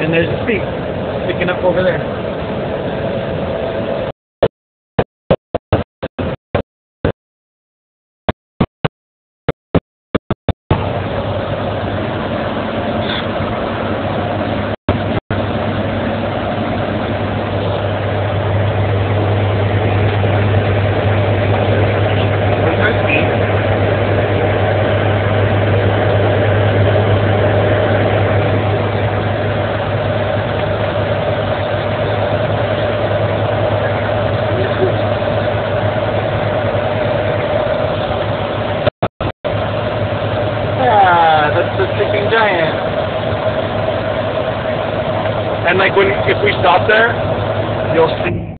And there's his feet sticking up over there. That's the sleeping giant. And like when if we stop there, you'll see